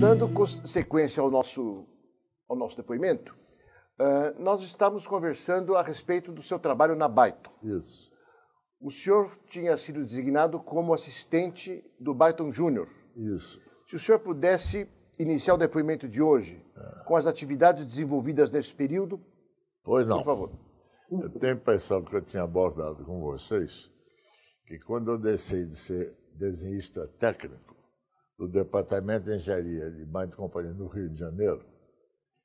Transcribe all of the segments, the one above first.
Dando sequência ao nosso, ao nosso depoimento, uh, nós estávamos conversando a respeito do seu trabalho na Byton. Isso. O senhor tinha sido designado como assistente do Byton Júnior. Isso. Se o senhor pudesse iniciar o depoimento de hoje com as atividades desenvolvidas nesse período. Pois não. Por favor. Eu tenho a impressão que eu tinha abordado com vocês que quando eu deixei de ser desenhista técnico do Departamento de Engenharia de Byton Companhia no Rio de Janeiro,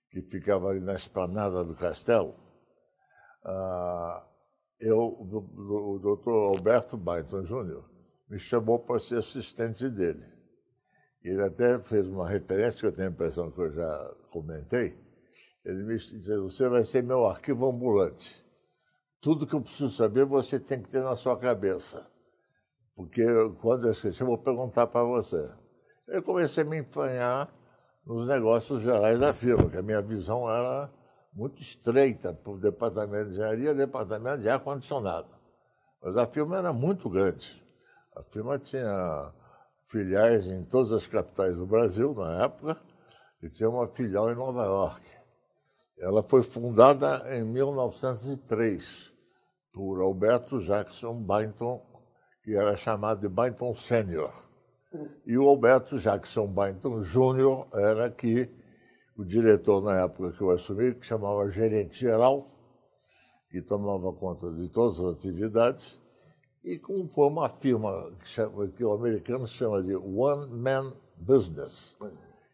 que ficava ali na esplanada do castelo, uh, eu, o, doutor Alberto Byton Júnior me chamou para ser assistente dele. Ele até fez uma referência que eu tenho a impressão que eu já comentei. Ele me disse: Você vai ser meu arquivo ambulante. Tudo que eu preciso saber você tem que ter na sua cabeça. Porque quando eu esqueci, eu vou perguntar para você. Eu comecei a me empanhar nos negócios gerais da firma, que a minha visão era muito estreita para o departamento de engenharia e departamento de ar-condicionado. Mas a firma era muito grande. A firma tinha filiais em todas as capitais do Brasil na época e tinha uma filial em Nova York. Ela foi fundada em 1903 por Alberto Jackson Byington, que era chamado de Byington Sênior. E o Alberto Jackson Byington Júnior era que o diretor na época que eu assumi, que chamava gerente geral, que tomava conta de todas as atividades, e como foi uma firma que, chama, que o americano chama de one man business,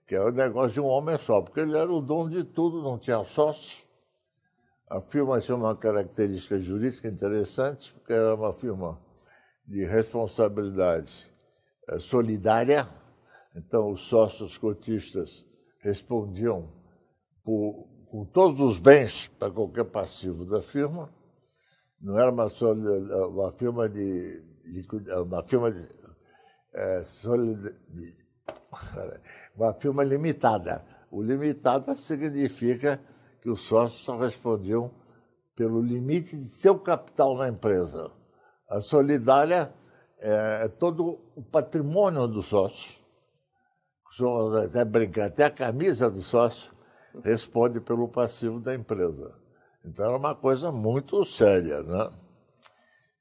que é o negócio de um homem só, porque ele era o dono de tudo, não tinha sócio. A firma tinha uma característica jurídica interessante, porque era uma firma de responsabilidade solidária, então os sócios cotistas respondiam por, com todos os bens para qualquer passivo da firma não era uma, uma firma de uma firma de, é, de, uma firma limitada. O limitada significa que os sócios só respondiam pelo limite de seu capital na empresa. A solidária é, é todo o patrimônio do sócio. Até brincar, até a camisa do sócio responde pelo passivo da empresa. Então era uma coisa muito séria, né?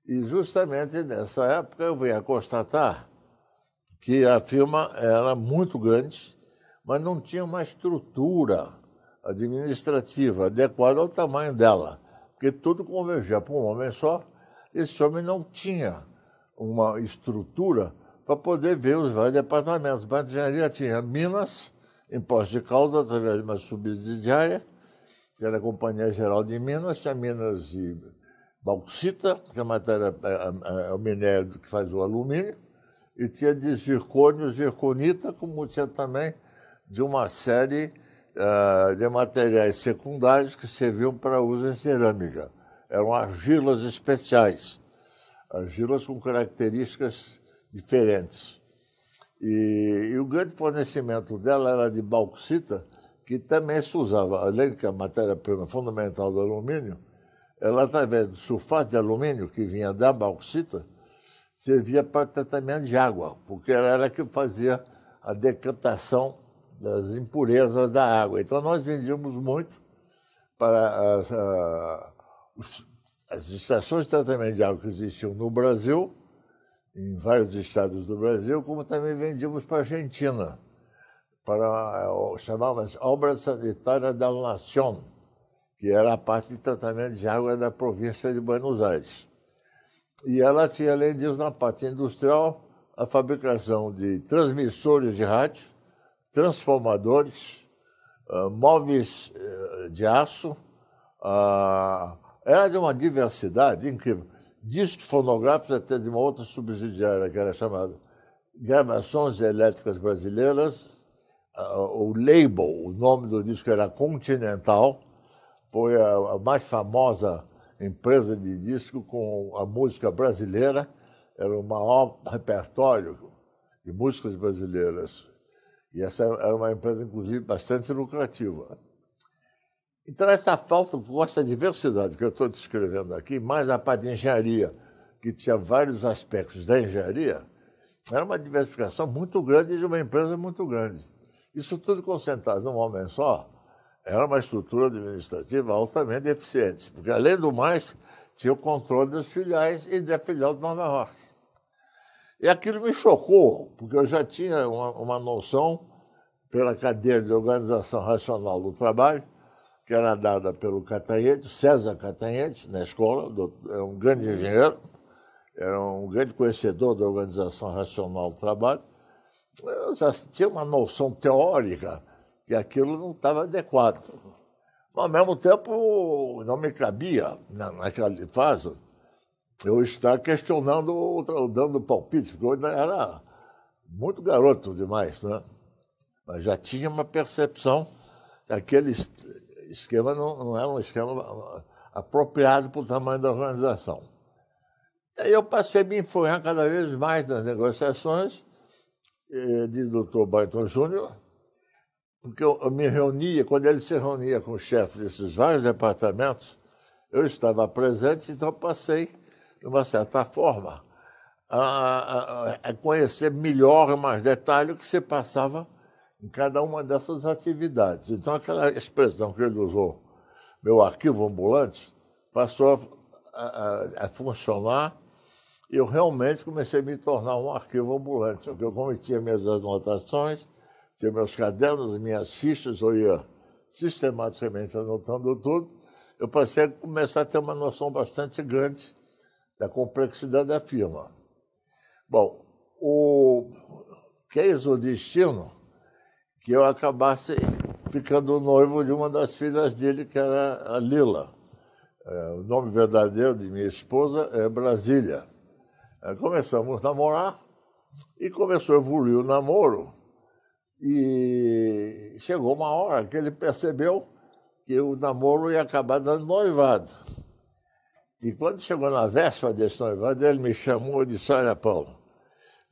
E justamente nessa época eu vim a constatar que a firma era muito grande, mas não tinha uma estrutura administrativa adequada ao tamanho dela, porque tudo convergia para um homem só. Esse homem não tinha uma estrutura para poder ver os vários departamentos. A engenharia tinha Minas, imposto de causa através de uma subsidiária, que era a Companhia Geral de Minas, tinha Minas de bauxita, que é a matéria, é, é, é o minério que faz o alumínio, e tinha de zircônio, zirconita, como tinha também de uma série uh, de materiais secundários que serviam para uso em cerâmica. Eram argilas especiais, argilas com características diferentes. E, e o grande fornecimento dela era de bauxita, que também se usava, além que a matéria-prima fundamental do alumínio, ela, através do sulfato de alumínio que vinha da bauxita, servia para tratamento de água, porque ela era que fazia a decantação das impurezas da água. Então, nós vendíamos muito para as, a, os, as estações de tratamento de água que existiam no Brasil, em vários estados do Brasil, como também vendíamos para a Argentina para chamava-se Obra Sanitária da Nación, que era a parte de tratamento de água da província de Buenos Aires. E ela tinha, além disso, na parte industrial, a fabricação de transmissores de rádio, transformadores, uh, móveis uh, de aço. Uh, era de uma diversidade incrível. Discos fonográficos até de uma outra subsidiária, que era chamada Gravações Elétricas Brasileiras, o label, o nome do disco era Continental, foi a, a mais famosa empresa de disco com a música brasileira, era o maior repertório de músicas brasileiras. E essa era uma empresa, inclusive, bastante lucrativa. Então, essa falta, essa diversidade que eu estou descrevendo aqui, mais a parte de engenharia, que tinha vários aspectos da engenharia, era uma diversificação muito grande de uma empresa muito grande. Isso tudo concentrado num homem só, era uma estrutura administrativa altamente eficiente, porque, além do mais, tinha o controle das filiais e da filial de Nova York. E aquilo me chocou, porque eu já tinha uma, uma noção, pela cadeira de organização racional do trabalho, que era dada pelo Catanhete, César Catanhete, na escola, é um grande engenheiro, era um grande conhecedor da organização racional do trabalho. Eu já tinha uma noção teórica que aquilo não estava adequado. Mas, ao mesmo tempo, não me cabia, naquela fase, eu estar questionando, dando palpite, porque eu ainda era muito garoto demais, né? Mas já tinha uma percepção que aquele esquema não, não era um esquema apropriado para o tamanho da organização. Aí eu passei a me influenciar cada vez mais nas negociações eh, de Dr. Barton Júnior, porque eu, eu, me reunia, quando ele se reunia com o chefe desses vários departamentos, eu estava presente, então passei, de uma certa forma, a, a, a conhecer melhor mais detalhe o que se passava em cada uma dessas atividades. Então, aquela expressão que ele usou, meu arquivo ambulante, passou a, a, a funcionar e eu realmente comecei a me tornar um arquivo ambulante, porque eu cometia minhas anotações, tinha meus cadernos, minhas fichas, eu ia sistematicamente anotando tudo. Eu passei a começar a ter uma noção bastante grande da complexidade da firma. Bom, o quis o destino que eu acabasse ficando noivo de uma das filhas dele, que era a Lila. É, o nome verdadeiro de minha esposa é Brasília. É, começamos a namorar e começou a evoluir o namoro. E chegou uma hora que ele percebeu que o namoro ia acabar dando noivado. E quando chegou na véspera desse noivado, ele me chamou e disse: Olha, Paulo,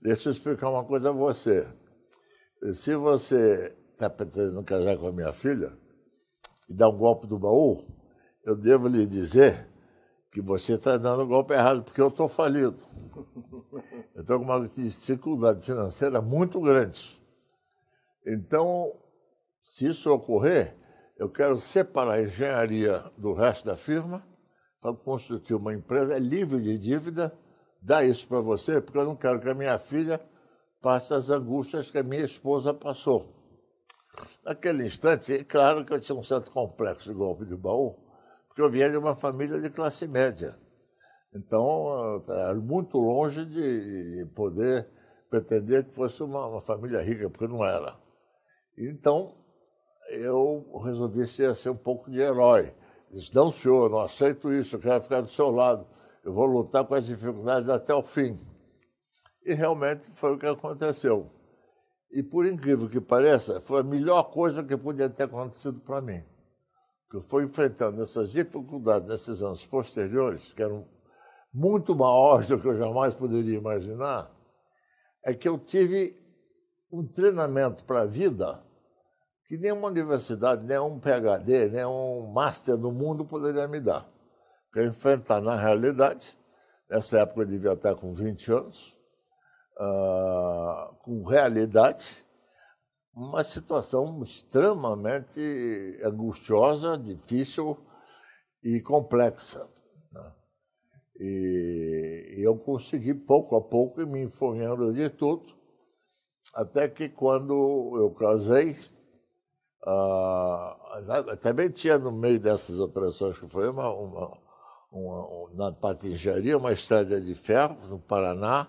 deixa eu explicar uma coisa a você. Se você está pretendendo casar com a minha filha e dar um golpe do baú, eu devo lhe dizer que você está dando o golpe errado, porque eu estou falido. Eu estou com uma dificuldade financeira muito grande. Então, se isso ocorrer, eu quero separar a engenharia do resto da firma para constituir uma empresa livre de dívida, dar isso para você, porque eu não quero que a minha filha passe as angústias que a minha esposa passou. Naquele instante, é claro que eu tinha um certo complexo de golpe de baú, porque eu vinha de uma família de classe média. Então, era muito longe de poder pretender que fosse uma, uma família rica, porque não era. Então, eu resolvi ser, ser um pouco de herói. Disse, não, senhor, não aceito isso, eu quero ficar do seu lado. Eu vou lutar com as dificuldades até o fim. E realmente foi o que aconteceu. E por incrível que pareça, foi a melhor coisa que podia ter acontecido para mim. Que eu fui enfrentando essas dificuldades nesses anos posteriores, que eram muito maiores do que eu jamais poderia imaginar, é que eu tive um treinamento para a vida que nenhuma universidade, nenhum PhD, nenhum master do mundo poderia me dar. Porque enfrentar na realidade, nessa época eu devia estar com 20 anos, uh, com realidade, uma situação extremamente angustiosa, difícil e complexa. Né? E, e eu consegui, pouco a pouco, me informando de tudo, até que quando eu casei, uh, também tinha no meio dessas operações que foi uma, uma, uma, na parte de engenharia, uma estrada de ferro no Paraná,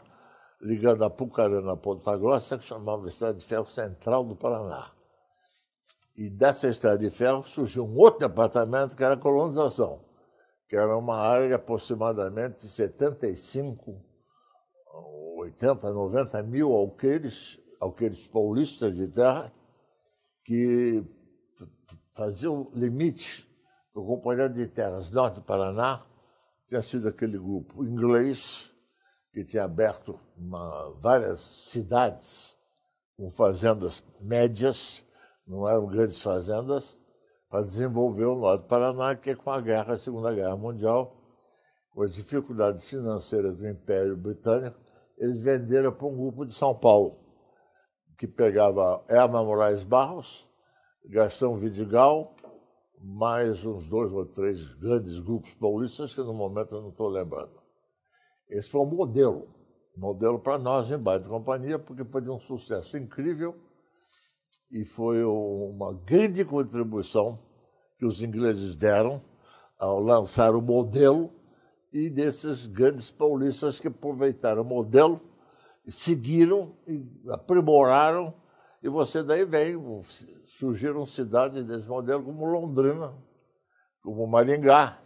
ligando a Pucarana a Ponta Grossa, que chamava Estrada de Ferro Central do Paraná. E dessa estrada de ferro surgiu um outro departamento que era colonização, que era uma área de aproximadamente 75, 80, 90 mil alqueires, alqueires paulistas de terra, que faziam limite do componente de terras norte do Paraná, tinha sido aquele grupo inglês, que tinha aberto uma, várias cidades com fazendas médias, não eram grandes fazendas, para desenvolver o Norte do Paraná, que com a guerra, a Segunda Guerra Mundial, com as dificuldades financeiras do Império Britânico, eles venderam para um grupo de São Paulo, que pegava Erma Moraes Barros, Gastão Vidigal, mais uns dois ou três grandes grupos paulistas que no momento eu não estou lembrando. Esse foi um modelo, modelo para nós em Bairro de Companhia, porque foi de um sucesso incrível e foi uma grande contribuição que os ingleses deram ao lançar o modelo e desses grandes paulistas que aproveitaram o modelo, seguiram e aprimoraram, e você daí vem, surgiram cidades desse modelo como Londrina, como Maringá,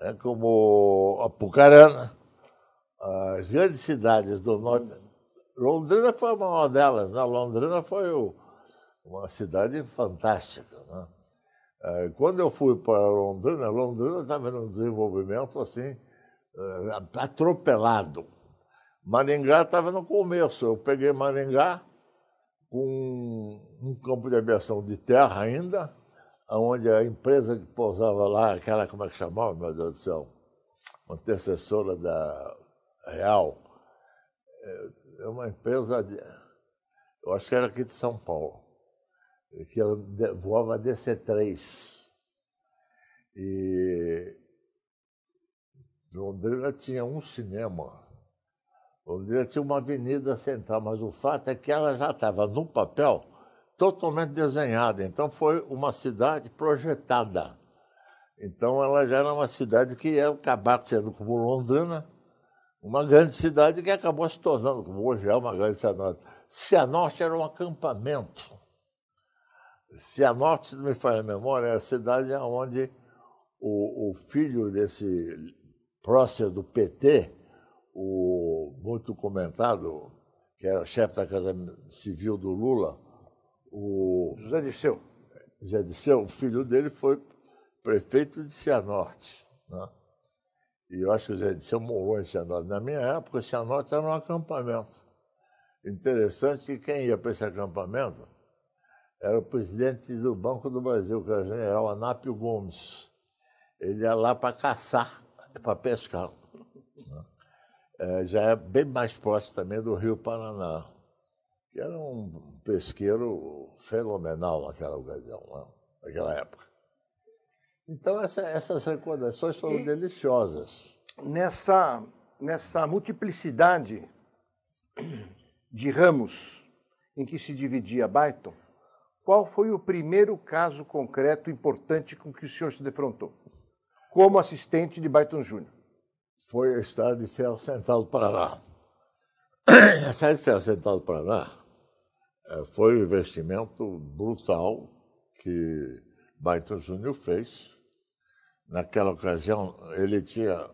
né, como Apucarana, as grandes cidades do norte. Londrina foi uma delas, né? Londrina foi o, uma cidade fantástica. Né? É, quando eu fui para Londrina, Londrina estava num desenvolvimento assim, é, atropelado. Maringá estava no começo. Eu peguei Maringá com um campo de aviação de terra ainda, onde a empresa que pousava lá, aquela, como é que chamava, meu Deus do céu, antecessora da Real, é, é uma empresa, de, eu acho que era aqui de São Paulo que voava DC-3. E Londrina tinha um cinema. Londrina tinha uma avenida central, mas o fato é que ela já estava no papel totalmente desenhada. Então foi uma cidade projetada. Então ela já era uma cidade que ia acabar sendo como Londrina, uma grande cidade que acabou se tornando, como hoje é uma grande cidade. Cianorte era um acampamento Cianorte, se não me falha a memória, é a cidade onde o, o filho desse prócer do PT, o muito comentado, que era chefe da Casa Civil do Lula, o José Disseu. José Disseu, o filho dele foi prefeito de Cianorte. Né? E eu acho que o José Disseu morou em Cianorte. Na minha época, Cianorte era um acampamento. Interessante que quem ia para esse acampamento era o presidente do Banco do Brasil, que era o general Anápio Gomes. Ele ia lá para caçar, para pescar. Né? É, já é bem mais próximo também do Rio Paraná, que era um pesqueiro fenomenal naquela ocasião, né? naquela época. Então, essa, essas recordações foram e deliciosas. Nessa, nessa multiplicidade de ramos em que se dividia Byton, qual foi o primeiro caso concreto importante com que o senhor se defrontou, como assistente de Baiton Júnior? Foi a Estrada de Ferro Central do Paraná. A Estrada de Ferro Central do Paraná eh, foi um investimento brutal que Baiton Júnior fez. Naquela ocasião, ele tinha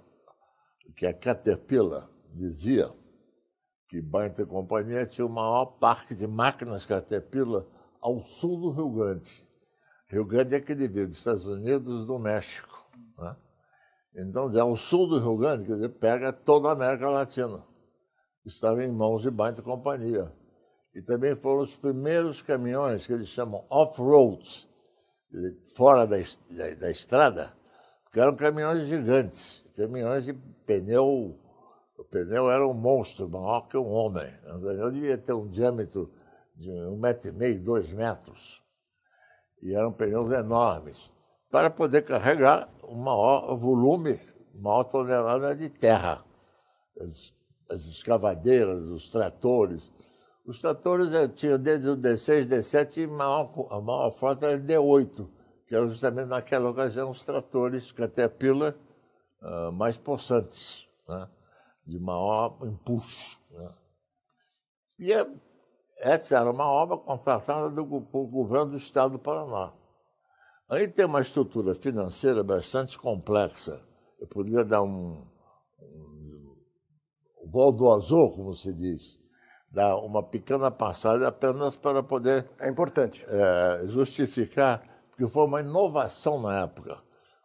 que a Caterpillar dizia que Baiton e Companhia tinha o maior parque de máquinas Caterpillar ao sul do Rio Grande. Rio Grande é que divide dos Estados Unidos do México. Né? Então, ao sul do Rio Grande, quer dizer, pega toda a América Latina. Estava em mãos de Baita Companhia. E também foram os primeiros caminhões que eles chamam off-roads, fora da, da, da estrada, que eram caminhões gigantes, caminhões de pneu. O pneu era um monstro, maior que um homem. O pneu devia ter um diâmetro de um metro e meio, dois metros, e eram pneus enormes, para poder carregar um maior volume, maior tonelada de terra. As, as escavadeiras, os tratores. Os tratores eh, tinham desde o D6, D7 e maior, a maior frota era D8, que eram justamente naquela ocasião os tratores Caterpillar uh, mais possantes, né? de maior impulso. Né? E é essa era uma obra contratada do, pelo governo do estado do Paraná. Aí tem uma estrutura financeira bastante complexa. Eu poderia dar um, um, um voo do azul, como se diz, dar uma pequena passada apenas para poder. É importante. É, justificar, porque foi uma inovação na época.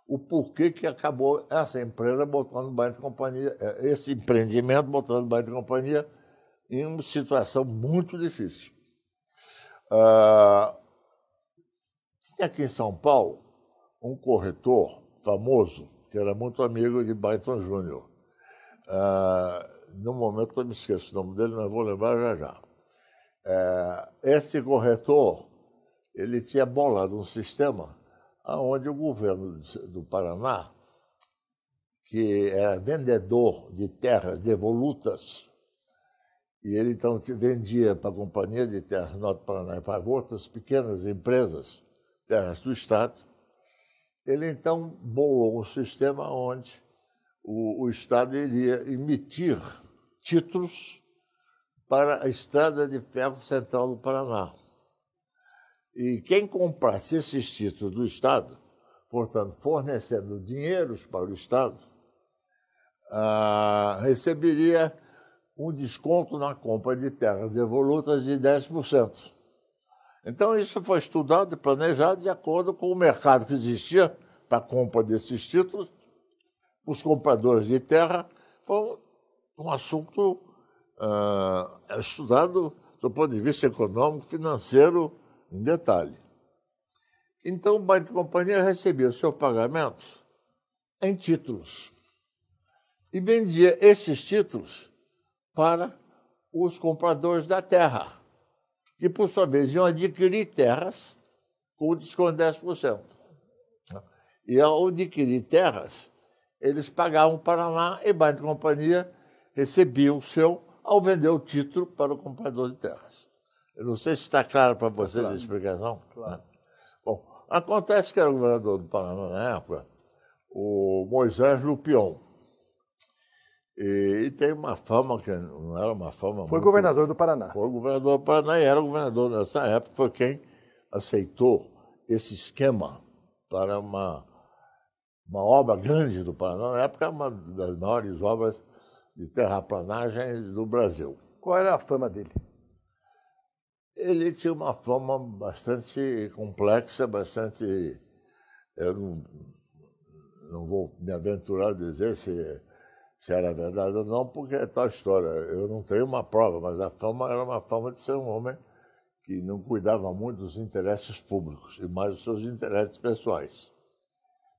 O porquê que acabou essa empresa botando baita companhia, é, esse empreendimento botando baita companhia em uma situação muito difícil. Tinha aqui em São Paulo um corretor famoso, que era muito amigo de Byton Júnior. Uh, no momento eu me esqueço o nome dele, mas vou lembrar já já. É, esse corretor ele tinha bolado um sistema onde o governo do Paraná, que era vendedor de terras devolutas, e ele então vendia para a Companhia de Terras Norte Paraná e para outras pequenas empresas, terras do Estado, ele então bolou um sistema onde o, o Estado iria emitir títulos para a Estrada de Ferro Central do Paraná. E quem comprasse esses títulos do Estado, portanto, fornecendo dinheiros para o Estado, ah, receberia um desconto na compra de terras devolutas de 10%. Então, isso foi estudado e planejado de acordo com o mercado que existia para a compra desses títulos. Os compradores de terra foi um assunto uh, estudado do ponto de vista econômico, financeiro, em detalhe. Então, o Banco de Companhia recebia o seu pagamento em títulos e vendia esses títulos para os compradores da terra, que, por sua vez, iam adquirir terras com desconto de 10%. E, ao adquirir terras, eles pagavam para lá e Banco de Companhia recebia o seu ao vender o título para o comprador de terras. Eu não sei se está claro para vocês claro. a explicação. Claro. Né? Bom, acontece que era o governador do Paraná na época, o Moisés Lupion. E, e, tem uma fama que não era uma fama. Foi muito, governador do Paraná. Foi governador do Paraná e era governador nessa época, foi quem aceitou esse esquema para uma, uma obra grande do Paraná. Na época, uma das maiores obras de terraplanagem do Brasil. Qual era a fama dele? Ele tinha uma fama bastante complexa, bastante. Eu não, não vou me aventurar a dizer se se era verdade ou não, porque é tal história. Eu não tenho uma prova, mas a fama era uma fama de ser um homem que não cuidava muito dos interesses públicos e mais dos seus interesses pessoais.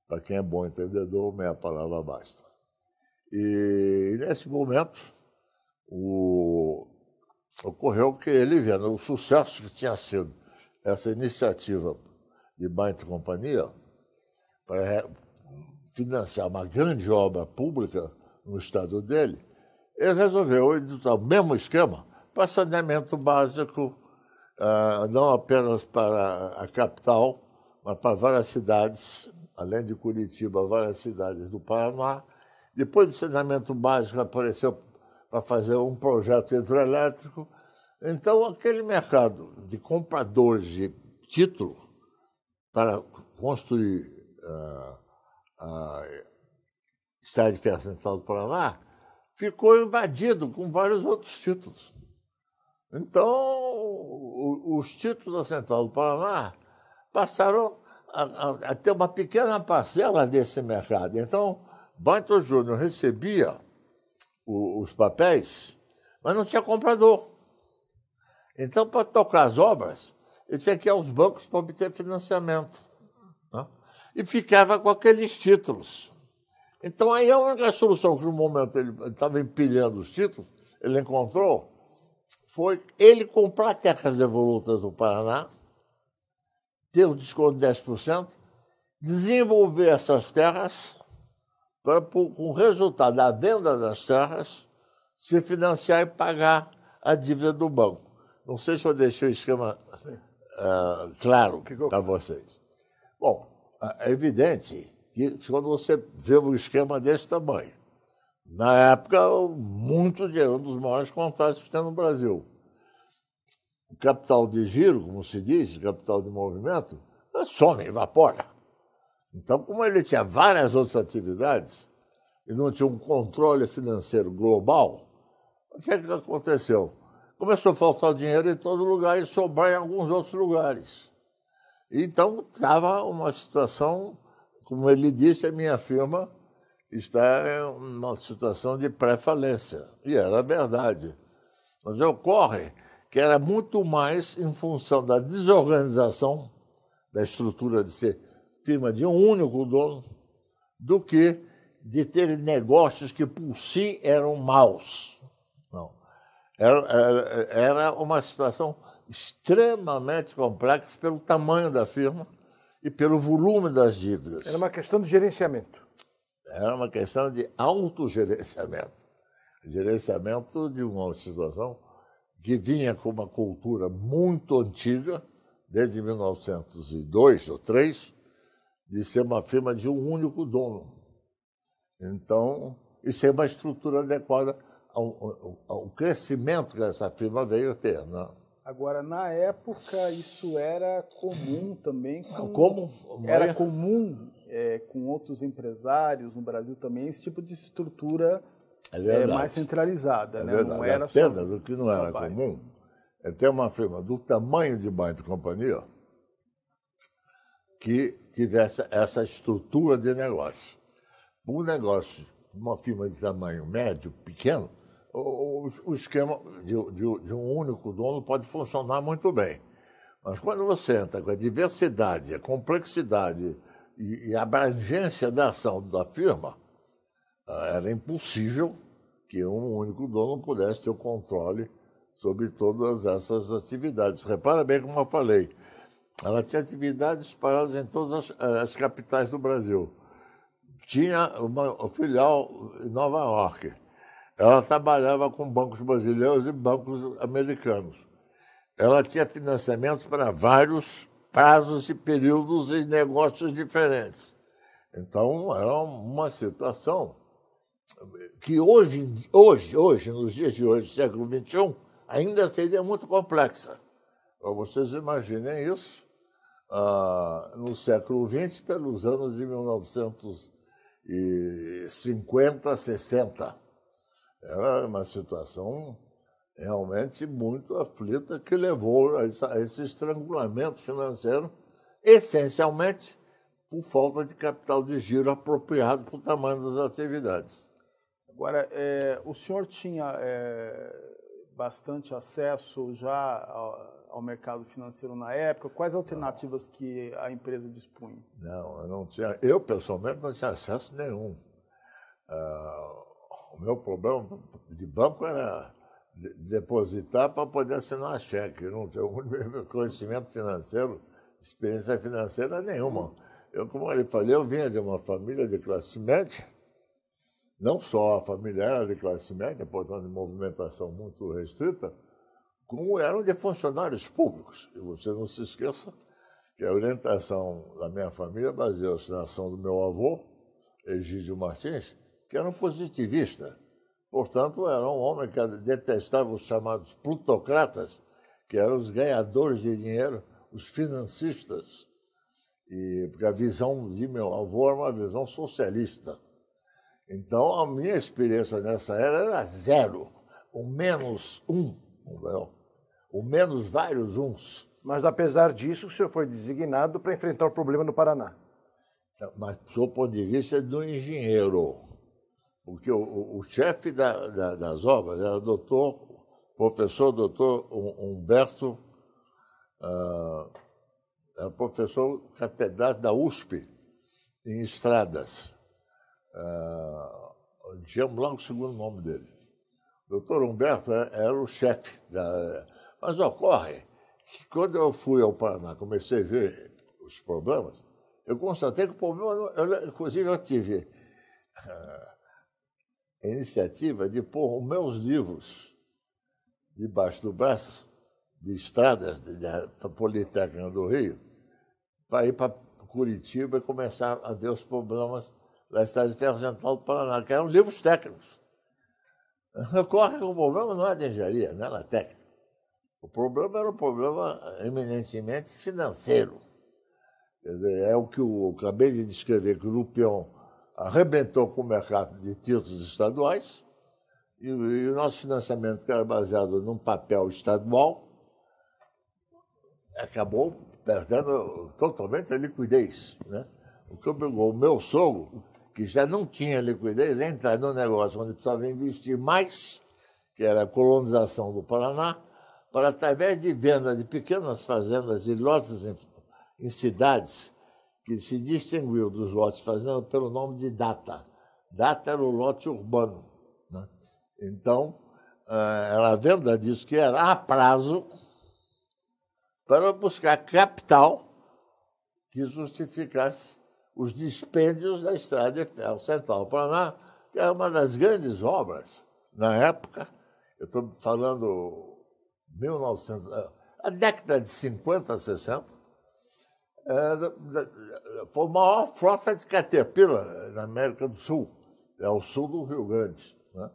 Para quem é bom entendedor, meia palavra basta. E, nesse momento, o, ocorreu que ele, vendo o sucesso que tinha sido essa iniciativa de Bain e Companhia para financiar uma grande obra pública, no estado dele, ele resolveu editar o mesmo esquema para saneamento básico, uh, não apenas para a capital, mas para várias cidades, além de Curitiba, várias cidades do Paraná. Depois de saneamento básico, apareceu para fazer um projeto hidrelétrico. Então, aquele mercado de compradores de título para construir uh, uh, Estado de Ferro Central do Paraná, ficou invadido com vários outros títulos. Então, os títulos da Central do Paraná passaram a, a, a ter uma pequena parcela desse mercado. Então, Banco Júnior recebia o, os papéis, mas não tinha comprador. Então, para tocar as obras, ele tinha que ir aos bancos para obter financiamento. Né? E ficava com aqueles títulos. Então aí a única solução que no momento ele estava empilhando os títulos, ele encontrou, foi ele comprar terras devolutas do Paraná, ter um desconto de 10%, desenvolver essas terras para, com o resultado da venda das terras, se financiar e pagar a dívida do banco. Não sei se eu deixei o esquema uh, claro para vocês. Bom, é evidente que quando você vê um esquema desse tamanho. Na época, muito dinheiro, um dos maiores contatos que tem no Brasil. O capital de giro, como se diz, capital de movimento, some, evapora. Então, como ele tinha várias outras atividades e não tinha um controle financeiro global, o que, é que aconteceu? Começou a faltar dinheiro em todo lugar e sobrar em alguns outros lugares. Então, estava uma situação como ele disse, a minha firma está em uma situação de pré-falência. E era verdade. Mas ocorre que era muito mais em função da desorganização da estrutura de ser firma de um único dono do que de ter negócios que por si eram maus. Não. Era, era, era uma situação extremamente complexa pelo tamanho da firma e pelo volume das dívidas. Era uma questão de gerenciamento. Era uma questão de autogerenciamento. Gerenciamento de uma situação que vinha com uma cultura muito antiga, desde 1902 ou 3, de ser uma firma de um único dono. Então, isso é uma estrutura adequada ao, ao, ao crescimento que essa firma veio ter. Né? Agora, na época, isso era comum também. Com, Como? Era comum é, com outros empresários no Brasil também esse tipo de estrutura é é, mais centralizada. É né? verdade. Não era Apenas só o que não era trabalho. comum é ter uma firma do tamanho de Bain Companhia que tivesse essa estrutura de negócio. Um negócio, uma firma de tamanho médio, pequeno, o, o- esquema de, de- de um único dono pode funcionar muito bem. Mas quando você entra com a diversidade, a complexidade e, e a abrangência da ação da firma, ah, era impossível que um único dono pudesse ter o controle sobre todas essas atividades. Repara bem como eu falei, ela tinha atividades espalhadas em todas as, eh, as capitais do Brasil. Tinha uma filial em Nova York. Ela trabalhava com bancos brasileiros e bancos americanos. Ela tinha financiamentos para vários prazos e períodos e negócios diferentes. Então, era uma situação que hoje, hoje, hoje, nos dias de hoje, século XXI, ainda seria muito complexa. Vocês imaginem isso no século XX, pelos anos de 1950, 60. Era uma situação realmente muito aflita que levou a esse estrangulamento financeiro, essencialmente por falta de capital de giro apropriado para o tamanho das atividades. Agora, é, o senhor tinha é, bastante acesso já ao mercado financeiro na época? Quais alternativas que a empresa dispunha? Não, eu não tinha. Eu, pessoalmente, não tinha acesso nenhum. Ah, o meu problema de banco era de- depositar para poder assinar cheque. Eu não um conhecimento financeiro, experiência financeira nenhuma. Eu, como eu falei, eu vinha de uma família de classe média, não só a família era de classe média, portanto, de movimentação muito restrita, como eram de funcionários públicos. E você não se esqueça que a orientação da minha família baseou-se na ação do meu avô, Egídio Martins, que era um positivista. Portanto, era um homem que detestava os chamados plutocratas, que eram os ganhadores de dinheiro, os financistas. E, porque a visão de meu avô era uma visão socialista. Então, a minha experiência nessa era era zero, o menos um, entendeu? O menos vários uns. Mas, apesar disso, o senhor foi designado para enfrentar o problema no Paraná. mas do ponto de vista do engenheiro. Porque o, o- o chefe da- da- das obras era o doutor, professor doutor Hum- Humberto, ah, era professor catedrático da USP, em estradas. Ah, tinha logo o segundo nome dele. O doutor Humberto é- era o chefe da. Mas ocorre que quando eu fui ao Paraná, comecei a ver os problemas, eu constatei que o problema, eu, inclusive eu tive ah, a iniciativa de pôr os meus livros debaixo do braço, de estradas da Politécnica do Rio, para ir para Curitiba e começar a ver os problemas da Estrada de Ferro Central do Paraná, que eram livros técnicos. Ocorre que o problema não é de engenharia, não era técnico. O problema era um problema eminentemente financeiro. Dizer, é o que eu acabei de descrever, que o Lupion arrebentou com o mercado de títulos estaduais e, e o nosso financiamento, que era baseado num papel estadual, acabou perdendo totalmente a liquidez. Né? O que obrigou o meu sogro, que já não tinha liquidez, a entrar num negócio onde precisava investir mais, que era a colonização do Paraná, para, através de venda de pequenas fazendas e lotes em, em cidades, que se distinguiu dos lotes fazendas pelo nome de data. Data era o lote urbano. Né? Então, era a venda disso que era a prazo para buscar capital que justificasse os dispêndios da Estrada de Ferro Central Paraná, que era uma das grandes obras na época. Eu estou falando 1900, a década de 50, 60. É, foi a maior frota de Caterpillar na América do Sul, é o sul do Rio Grande. Né?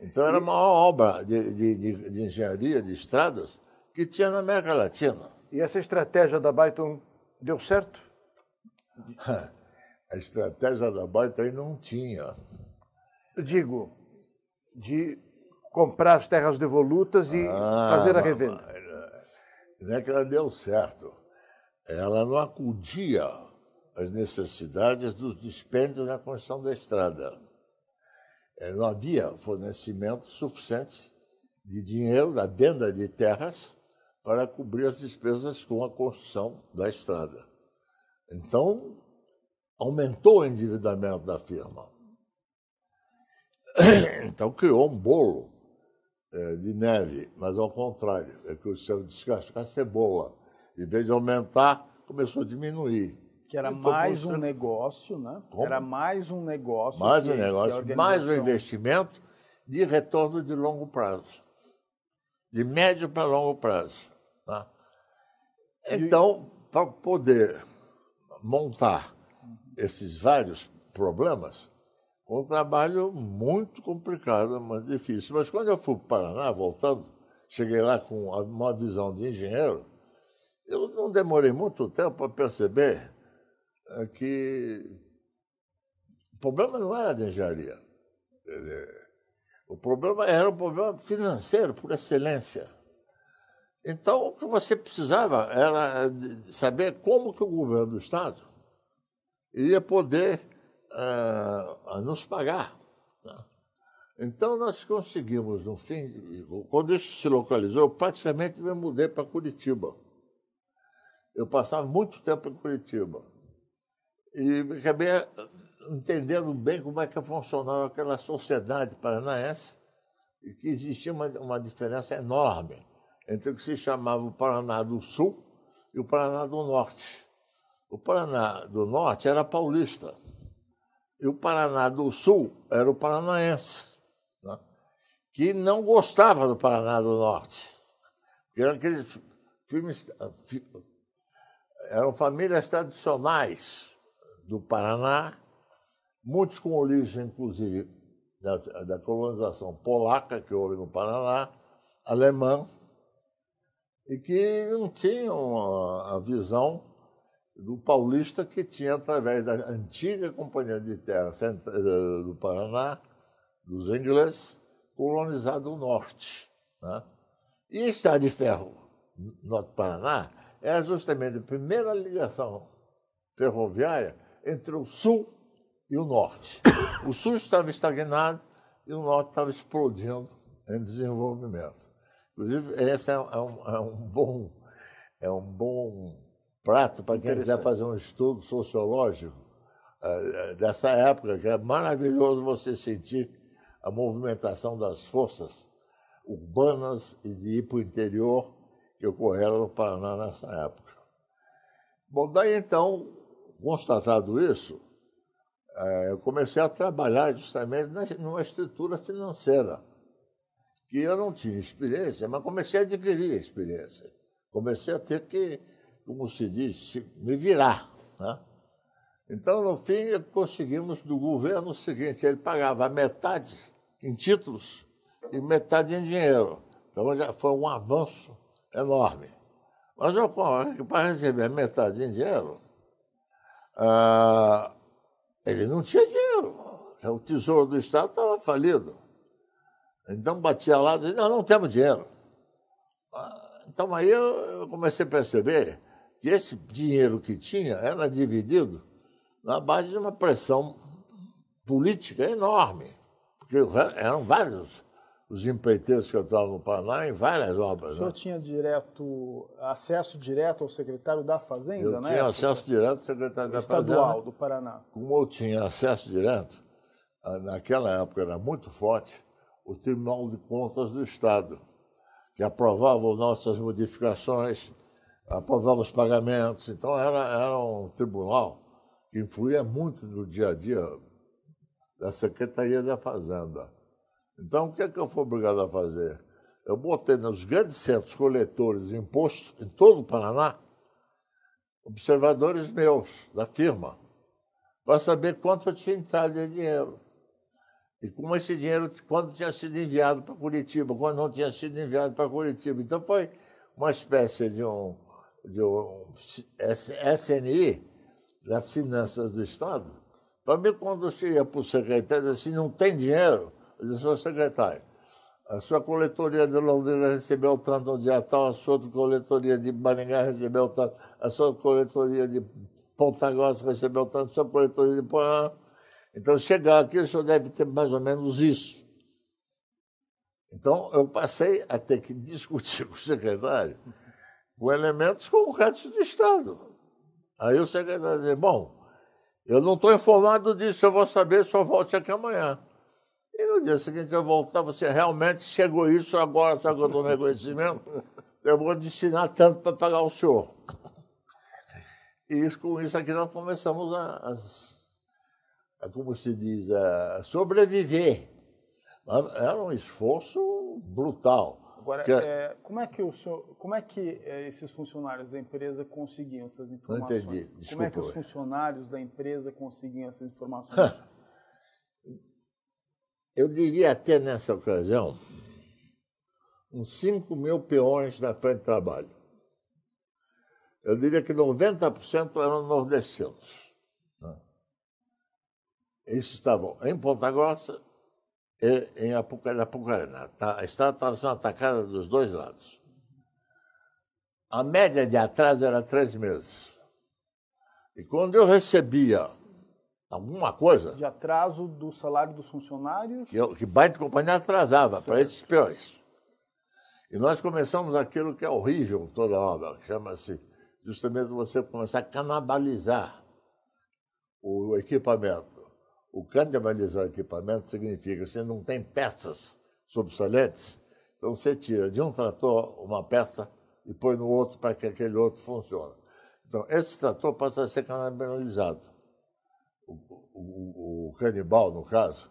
Então era a maior obra de, de, de engenharia de estradas que tinha na América Latina. E essa estratégia da Byton deu certo? A estratégia da Byton não tinha. Eu digo, de comprar as terras devolutas e ah, fazer a revenda. Não é que ela deu certo. Ela não acudia às necessidades dos dispêndios na construção da estrada. É, não havia fornecimento suficiente de dinheiro da venda de terras para cobrir as despesas com a construção da estrada. Então, aumentou o endividamento da firma. Então, criou um bolo de neve, mas ao contrário, é que o seu descascar a cebola. Em vez de aumentar, começou a diminuir. Que era mais um negócio, né? Como? Era mais um negócio. Mais que, um negócio, mais um investimento de retorno de longo prazo. De médio para longo prazo. Tá? Então, para poder montar esses vários problemas, um trabalho muito complicado, muito difícil. Mas quando eu fui para o Paraná, voltando, cheguei lá com uma visão de engenheiro, eu não demorei muito tempo para perceber eh, que o problema não era de engenharia. O problema era um problema financeiro, por excelência. Então, o que você precisava era saber como que o governo do Estado iria poder uh, nos pagar. Né? Então, nós conseguimos, no fim, quando isso se localizou, eu praticamente me mudei para Curitiba. Eu passava muito tempo em Curitiba. E acabei entendendo bem como é que funcionava aquela sociedade paranaense e que existia uma, uma diferença enorme entre o que se chamava o Paraná do Sul e o Paraná do Norte. O Paraná do Norte era paulista e o Paraná do Sul era o paranaense, né? que não gostava do Paraná do Norte. Eram aqueles filmes, eram famílias tradicionais do Paraná, muitos com origem, inclusive, da, da colonização polaca que houve no Paraná, alemã, e que não tinham a, a visão do paulista que tinha, através da antiga Companhia de Terra eh, do Paraná, dos ingleses, colonizado o norte. Né? E a Estrada de Ferro Norte Paraná era justamente a primeira ligação ferroviária entre o sul e o norte. O sul estava estagnado e o norte estava explodindo em desenvolvimento. Inclusive, esse é um, é um bom, é um bom prato para quem quiser fazer um estudo sociológico uh, dessa época, que é maravilhoso você sentir a movimentação das forças urbanas e de ir para o interior que ocorreram no Paraná nessa época. Bom, daí então, constatado isso, uh, eu comecei a trabalhar justamente numa estrutura financeira que eu não tinha experiência, mas comecei a adquirir experiência. Comecei a ter que, como se diz, me virar. Né? Então, no fim, conseguimos do governo o seguinte: ele pagava metade em títulos e metade em dinheiro. Então, já foi um avanço enorme. Mas eu, para receber metade em dinheiro, ah, ele não tinha dinheiro. O Tesouro do Estado estava falido. Então batia lá e dizia, não, não temos dinheiro. Então aí eu comecei a perceber que esse dinheiro que tinha era dividido na base de uma pressão política enorme. Porque eram vários os empreiteiros que atuavam no Paraná em várias obras. O senhor né? tinha direto, acesso direto ao secretário da Fazenda, eu né? Tinha acesso direto ao secretário da Estadual Fazenda. Estadual do Paraná. Como eu tinha acesso direto, naquela época era muito forte o Tribunal de Contas do Estado, que aprovava nossas modificações, aprovava os pagamentos. Então, era, era um tribunal que influía muito no dia a dia da Secretaria da Fazenda. Então, o que é que eu fui obrigado a fazer? Eu botei nos grandes centros coletores de imposto, em todo o Paraná, observadores meus, da firma, para saber quanto eu tinha entrado de dinheiro. E como esse dinheiro, quando tinha sido enviado para Curitiba, quando não tinha sido enviado para Curitiba. Então foi uma espécie de um, de SNI das finanças do Estado. Para mim, quando eu para o secretário, assim, não tem dinheiro, eu disse, secretário, a sua coletoria de Londrina recebeu tanto no dia tal, a sua coletoria de Maringá recebeu tanto, a sua coletoria de Ponta Grossa recebeu tanto, a sua coletoria de então, chegar aqui, o senhor deve ter mais ou menos isso. Então, eu passei a ter que discutir com o secretário com elementos concretos do Estado. Aí o secretário disse, bom, eu não estou informado disso, eu vou saber, só volte aqui amanhã. E no dia seguinte eu voltava, você realmente chegou isso agora, só que eu estou no reconhecimento, eu vou te ensinar tanto para pagar o senhor. E isso, com isso aqui nós começamos as é como se diz, é, sobreviver. Era um esforço brutal. Agora, que... é, como é que o senhor, como é que é, esses funcionários da empresa conseguiam essas informações? Não entendi. Desculpa, como é que os funcionários da empresa conseguiam essas informações? Eu diria até nessa ocasião uns 5 mil peões na frente de trabalho. Eu diria que 90% eram nordestinos. Eles estavam em Ponta Grossa em Apucarana. Tá, a estrada estava sendo atacada dos dois lados. A média de atraso era três meses. E quando eu recebia alguma coisa. De atraso do salário dos funcionários? Que, que baita companhia atrasava para esses peões. E nós começamos aquilo que é horrível toda obra, que chama-se justamente você começar a canibalizar o equipamento. O canibalizar o equipamento significa que você não tem peças sobressalentes, então você tira de um trator uma peça e põe no outro para que aquele outro funcione. Então, esse trator passa a ser canibalizado. O, o, o, canibal, no caso,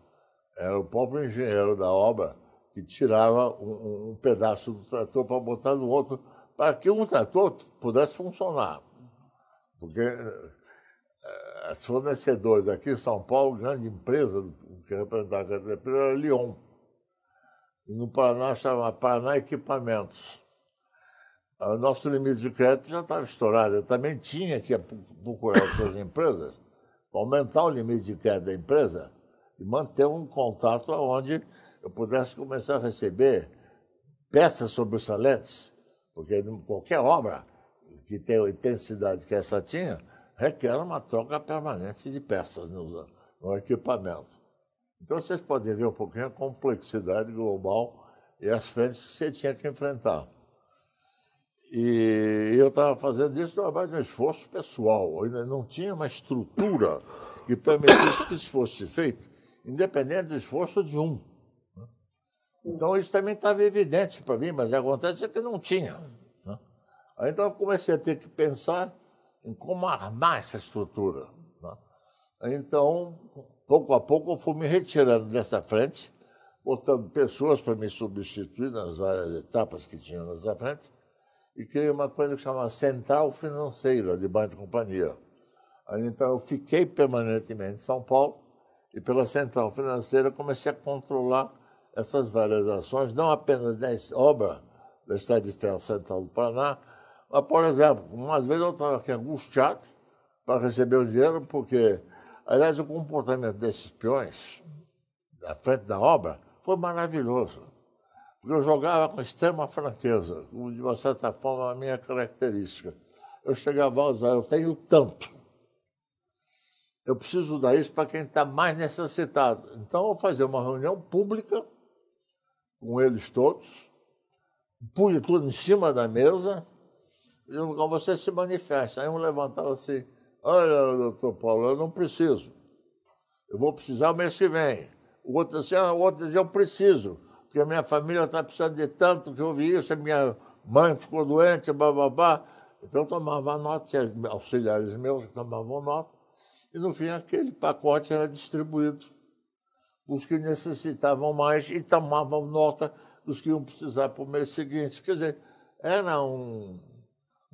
era o próprio engenheiro da obra que tirava um, um pedaço do trator para botar no outro, para que um trator pudesse funcionar. Porque fornecedores aqui em São Paulo, grande empresa que representava a Caterpillar era Lyon. E no Paraná chamava Paraná Equipamentos. O nosso limite de crédito já estava estourado. Eu também tinha que procurar essas empresas para aumentar o limite de crédito da empresa e manter um contato onde eu pudesse começar a receber peças sobressalentes, porque qualquer obra que tem a intensidade que essa tinha, requer uma troca permanente de peças no, no equipamento. Então vocês podem ver um pouquinho a complexidade global e as frentes que você tinha que enfrentar. E eu estava fazendo isso através de um esforço pessoal. Eu ainda não tinha uma estrutura que permitisse que isso fosse feito, independente do esforço de um. Né? Então isso também estava evidente para mim, mas acontece que não tinha. Né? Aí então eu comecei a ter que pensar em como armar essa estrutura. Né? Então, pouco a pouco, eu fui me retirando dessa frente, botando pessoas para me substituir nas várias etapas que tinham nessa frente, e criei uma coisa que chama Central Financeira de Banco de Companhia. Então, eu fiquei permanentemente em São Paulo, e pela Central Financeira comecei a controlar essas várias ações, não apenas da obra da Estrada de Ferro Central do Paraná, por exemplo, umas vezes eu estava aqui angustiado para receber o dinheiro, porque, aliás, o comportamento desses peões, à frente da obra, foi maravilhoso. Porque eu jogava com extrema franqueza, de uma certa forma, a minha característica. Eu chegava a usar, eu tenho tanto. Eu preciso dar isso para quem está mais necessitado. Então, eu fazia uma reunião pública com eles todos, punha tudo em cima da mesa, quando você se manifesta. Aí um levantava assim, olha, doutor Paulo, eu não preciso. Eu vou precisar o mês que vem. O outro assim, ah, o outro dizia, eu preciso. porque a minha família está precisando de tanto que eu vi isso, a minha mãe ficou doente, babá. Então eu tomava nota, auxiliares meus tomavam nota, e no fim aquele pacote era distribuído os que necessitavam mais e tomavam nota dos que iam precisar para o mês seguinte. Quer dizer, era um,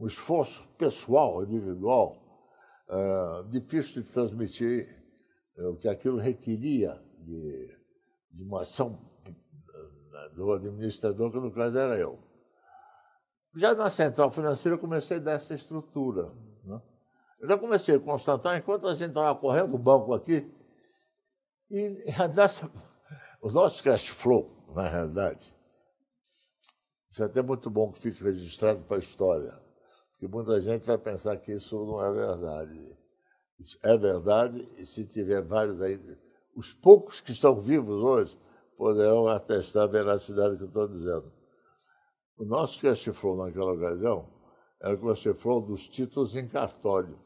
um esforço pessoal, individual, uh, difícil de transmitir uh, o que aquilo requeria de, de uma ação uh, do administrador, que no caso era eu. Já na central financeira eu comecei a dar essa estrutura. Né? Eu comecei a constatar, enquanto a gente estava correndo o banco aqui, e nessa, o nosso cash flow, na realidade, isso é até muito bom que fique registrado para a história, porque muita gente vai pensar que isso não é verdade. Isso é verdade, e se tiver vários aí, os poucos que estão vivos hoje poderão atestar a veracidade que eu estou dizendo. O nosso cash flow naquela ocasião era o cash flow dos títulos em cartório.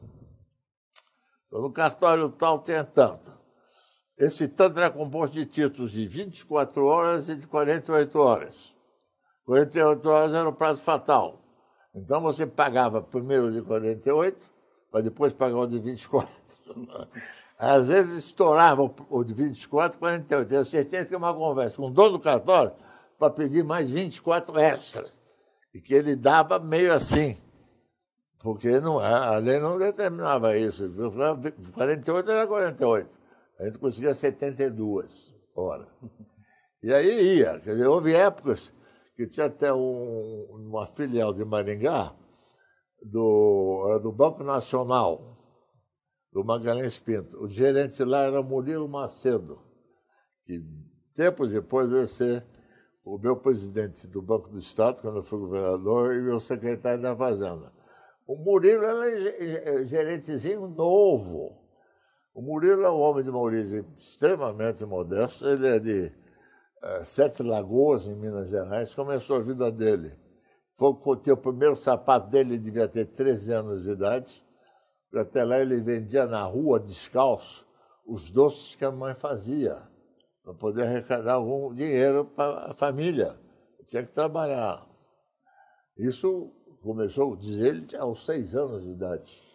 Então, no cartório tal tem tanto. Esse tanto era composto de títulos de 24 horas e de 48 horas. 48 horas era o prazo fatal. Então você pagava primeiro de 48, para depois pagar o de 24. Às vezes estourava o de 24, 48. Eu certeza que uma conversa com o dono do cartório para pedir mais 24 extras. E que ele dava meio assim. Porque não, a lei não determinava isso. 48 era 48. A gente conseguia 72 horas. E aí ia. Quer dizer, houve épocas que tinha até um, uma filial de Maringá, do, do Banco Nacional, do Magalhães Pinto. O gerente lá era Murilo Macedo, que tempos depois veio ser o meu presidente do Banco do Estado, quando eu fui governador, e meu secretário da Fazenda. O Murilo era gerentezinho novo o Murilo é um homem de uma origem extremamente modesta. Ele é de Sete Lagoas, em Minas Gerais. Começou a vida dele. Foi ter o primeiro sapato dele, ele devia ter 13 anos de idade. Até lá ele vendia na rua, descalço, os doces que a mãe fazia, para poder arrecadar algum dinheiro para a família. tinha que trabalhar. Isso começou, diz ele, aos seis anos de idade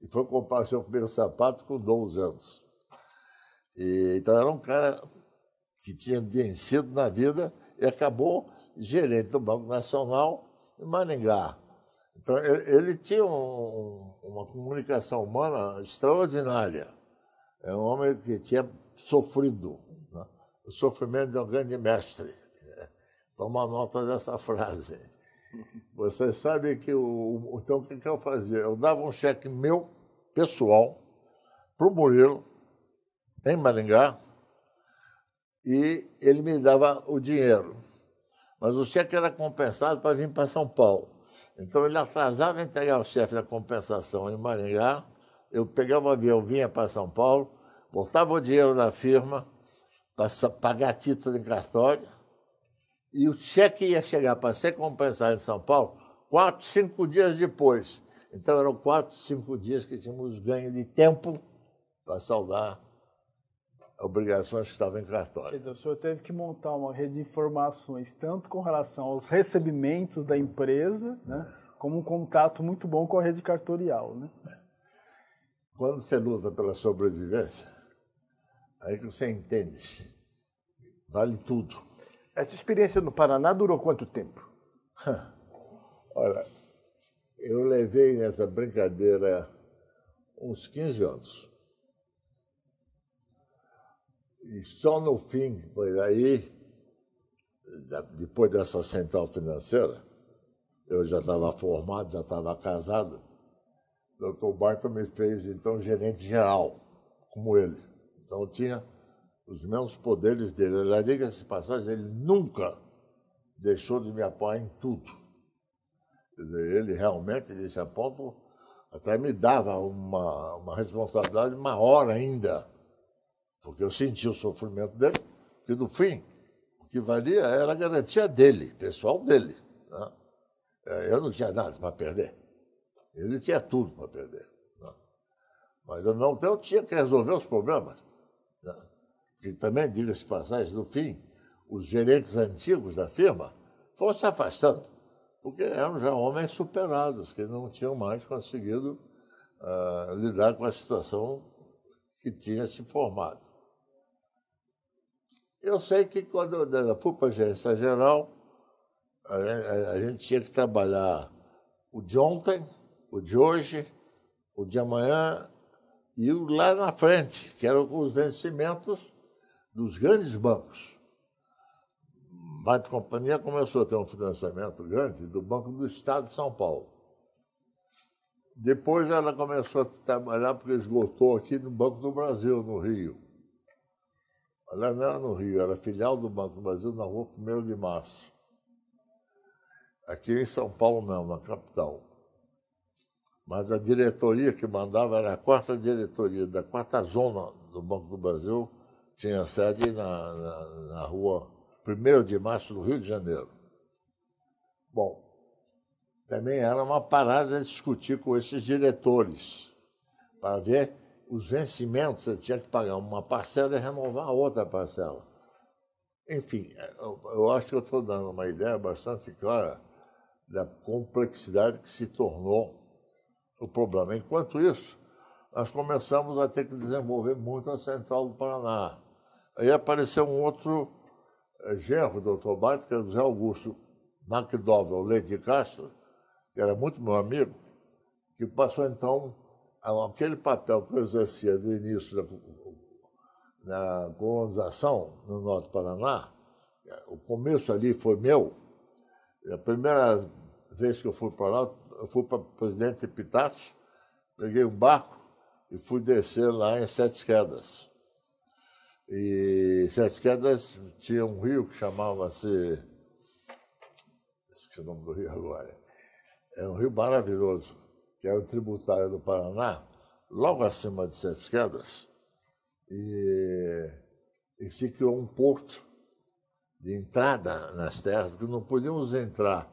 e foi comprar seu primeiro sapato com 12 anos. E, então era um cara que tinha vencido na vida e acabou gerente do Banco Nacional em Maringá. Então ele, tinha um, uma comunicação humana extraordinária. É um homem que tinha sofrido. Né? O sofrimento de um grande mestre. Toma nota dessa frase. Você sabe que o. Então, o que, que eu fazia? Eu dava um cheque meu, pessoal, para o Murilo, em Maringá, e ele me dava o dinheiro. Mas o cheque era compensado para vir para São Paulo. Então ele atrasava entregar o chefe da compensação em Maringá, eu pegava o avião, vinha para São Paulo, botava o dinheiro na firma para pagar título em cartório, e o cheque ia chegar para ser compensado em São Paulo quatro, cinco dias depois. Então eram quatro, cinco dias que tínhamos ganho de tempo para saldar obrigações que estavam em cartório. Quer dizer, o senhor teve que montar uma rede de informações, tanto com relação aos recebimentos da empresa, né, como um contato muito bom com a rede cartorial. Né? Quando você luta pela sobrevivência, aí que você entende. Vale tudo. Essa experiência no Paraná durou quanto tempo? Olha, eu levei nessa brincadeira uns 15 anos. E só no fim, pois aí, depois dessa central financeira, eu já estava formado, já estava casado. O doutor Barton me fez, então, gerente geral, como ele. Então, tinha os mesmos poderes dele. Ela diga-se passagem, ele nunca deixou de me apoiar em tudo. Ele realmente, disse a até me dava uma, uma responsabilidade maior ainda, porque eu senti o sofrimento dele, que no fim, o que valia era a garantia dele, pessoal dele. Né? É, eu não tinha nada para perder. Ele tinha tudo para perder. Né? Mas eu não eu tinha que resolver os problemas. Né? E também, diga-se passagem, no fim, os gerentes antigos da firma foram se afastando, porque eram já homens superados, que não tinham mais conseguido uh, lidar com a situação que tinha se formado. Eu sei que quando eu fui para a gerência geral, a, a, a gente tinha que trabalhar o de ontem, o de hoje, o de amanhã e o lá na frente, que eram os vencimentos dos grandes bancos. A Companhia começou a ter um financiamento grande do Banco do Estado de São Paulo. Depois ela começou a trabalhar porque esgotou aqui no Banco do Brasil, no Rio. Ela não era no Rio, era filial do Banco do Brasil na rua 1 de março. Aqui em São Paulo mesmo, na capital. Mas a diretoria que mandava era a quarta diretoria da quarta zona do Banco do Brasil, tinha sede na, na, na rua 1 de março do Rio de Janeiro. Bom, também era uma parada discutir com esses diretores, para ver os vencimentos, você tinha que pagar uma parcela e renovar a outra parcela. Enfim, eu, eu acho que eu estou dando uma ideia bastante clara da complexidade que se tornou o problema. Enquanto isso, nós começamos a ter que desenvolver muito a Central do Paraná. Aí apareceu um outro é, genro do Dr. Baito, que era José Augusto McDowell Leite Castro, que era muito meu amigo, que passou então aquele papel que eu exercia do início da, colonização no Norte do Paraná, o começo ali foi meu. A primeira vez que eu fui para lá, eu fui para Presidente Epitácio, peguei um barco e fui descer lá em Sete Quedas. E Sete Quedas tinha um rio que chamava-se. Esqueci o nome do rio agora. É um rio maravilhoso, que é o tributário do Paraná, logo acima de Sete Quedas. E, e se criou um porto de entrada nas terras, porque não podíamos entrar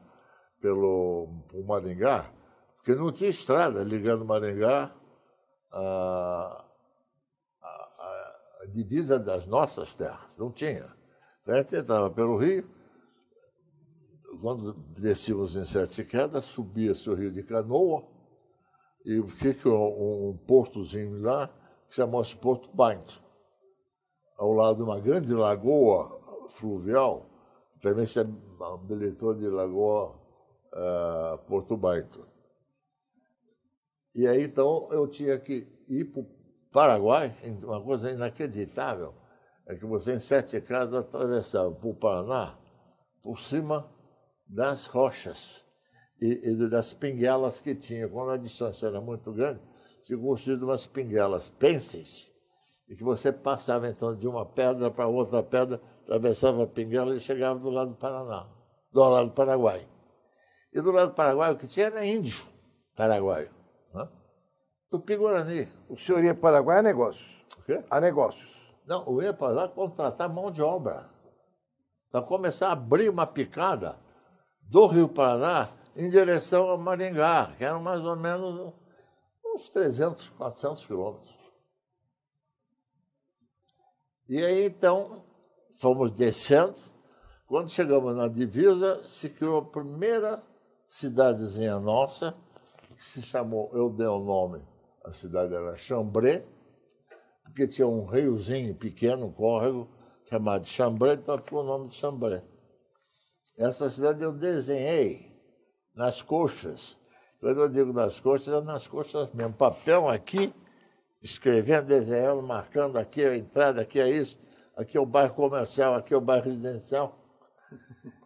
pelo, Maringá, porque não tinha estrada ligando Maringá a a divisa das nossas terras, não tinha. Então a gente entrava pelo rio, quando descíamos em Sete Quedas, subia-se o rio de Canoa, e fica um, um portozinho lá, que chamou-se Porto Bainto, ao lado de uma grande lagoa fluvial, que também se habilitou de Lagoa uh, Porto Bainto. E aí, então, eu tinha que ir para Paraguai, uma coisa inacreditável, é que você em sete casas atravessava para o Paraná por cima das rochas e, e, das pinguelas que tinha. Quando a distância era muito grande, se construíam umas pinguelas penses, e que você passava então de uma pedra para outra pedra, atravessava a pinguela e chegava do lado do Paraná, do lado do Paraguai. E do lado do Paraguai o que tinha era índio paraguaio. Tupi-Guarani. O senhor ia para Paraguai a negócios? O quê? A negócios. Não, eu ia para lá contratar mão de obra. Para começar a abrir uma picada do Rio Paraná em direção a Maringá, que eram mais ou menos uns 300, 400 quilômetros. E aí, então, fomos descendo. Quando chegamos na divisa, se criou a primeira cidadezinha nossa, que se chamou, eu dei o nome, a cidade era Chambré, porque tinha um riozinho pequeno, um córrego, chamado Chambré, então ficou o nome de Chambré. Essa cidade eu desenhei nas coxas. Quando eu digo nas coxas, é nas coxas mesmo. Papel aqui, escrevendo, desenhando, marcando aqui a entrada, aqui é isso, aqui é o bairro comercial, aqui é o bairro residencial.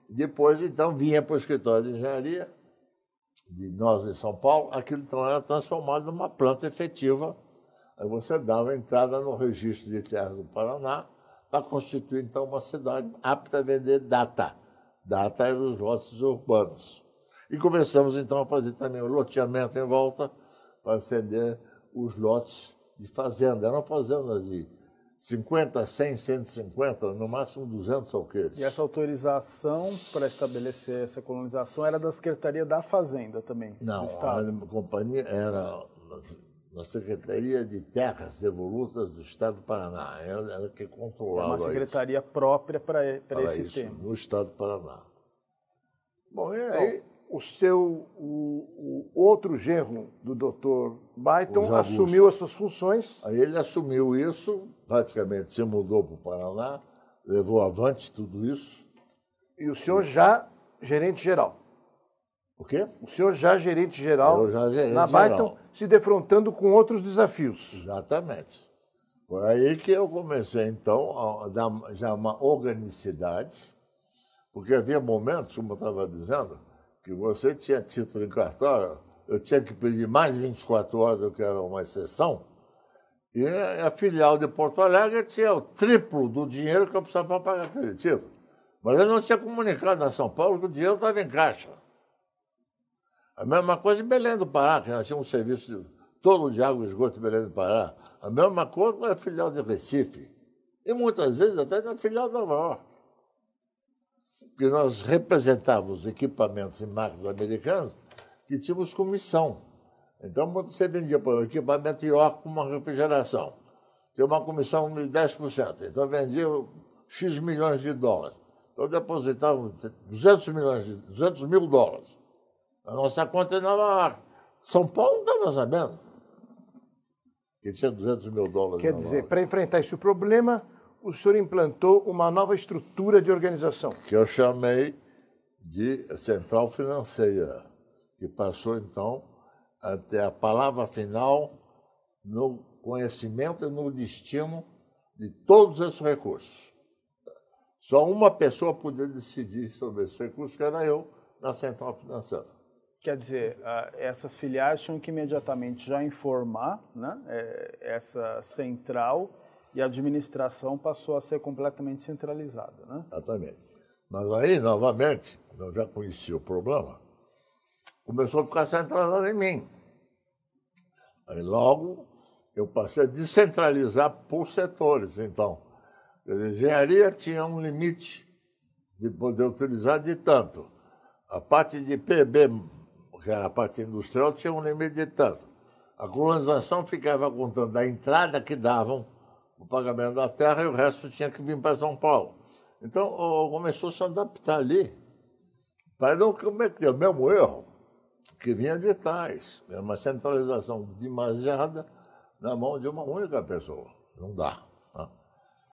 Depois, então, vinha para o escritório de engenharia, de nós em São Paulo, aquilo então era transformado numa planta efetiva. Aí você dava entrada no registro de terras do Paraná para constituir então uma cidade apta a vender data. Data eram os lotes urbanos. E começamos então a fazer também o loteamento em volta para acender os lotes de fazenda. Eram fazendas de 50, 100, 150, no máximo 200 alqueires. E essa autorização para estabelecer essa colonização era da Secretaria da Fazenda também? Não, a companhia era na Secretaria de Terras Devolutas do Estado do Paraná. Ela, ela que controlava É uma secretaria isso. própria para esse isso, tema. no Estado do Paraná. Bom, e aí o seu o, o outro genro do Dr. Byton assumiu as suas funções. Aí ele assumiu isso, praticamente se mudou para o Paraná, levou avante tudo isso. E o senhor já gerente geral. O quê? O senhor já gerente geral já gerente na Byton, se defrontando com outros desafios. Exatamente. Foi aí que eu comecei, então, a dar já uma organicidade, porque havia momentos, como eu estava dizendo, que você tinha título em cartório, eu tinha que pedir mais 24 horas, que era uma exceção, e a filial de Porto Alegre tinha o triplo do dinheiro que eu precisava para pagar aquele título. Mas eu não tinha comunicado na São Paulo que o dinheiro estava em caixa. A mesma coisa em Belém do Pará, que nós tínhamos um serviço todo de água e esgoto em Belém do Pará. A mesma coisa na filial de Recife. E muitas vezes até na filial da Nova York. Porque nós representávamos equipamentos e máquinas americanos que tínhamos comissão. Então, você vendia por exemplo, equipamento York com uma refrigeração. Tinha uma comissão de 10%. Então, vendia X milhões de dólares. Então, depositávamos 200, milhões de, 200 mil dólares. A nossa conta em Nova York. São Paulo não estava sabendo que tinha 200 mil dólares. Quer dizer, para enfrentar esse problema, o senhor implantou uma nova estrutura de organização. Que eu chamei de Central Financeira, que passou, então, até a palavra final no conhecimento e no destino de todos esses recursos. Só uma pessoa podia decidir sobre esses recursos, que era eu, na Central Financeira. Quer dizer, essas filiais tinham que imediatamente já informar né, essa central e a administração passou a ser completamente centralizada. Né? Exatamente. Mas aí, novamente, eu já conhecia o problema, começou a ficar centralizado em mim. Aí logo eu passei a descentralizar por setores. Então, a engenharia tinha um limite de poder utilizar de tanto. A parte de PB que era a parte industrial, tinha um limite de tanto. A colonização ficava contando da entrada que davam o pagamento da terra e o resto tinha que vir para São Paulo. Então, começou a se adaptar ali para não cometer o mesmo erro que vinha de trás. É uma centralização demasiada na mão de uma única pessoa. Não dá.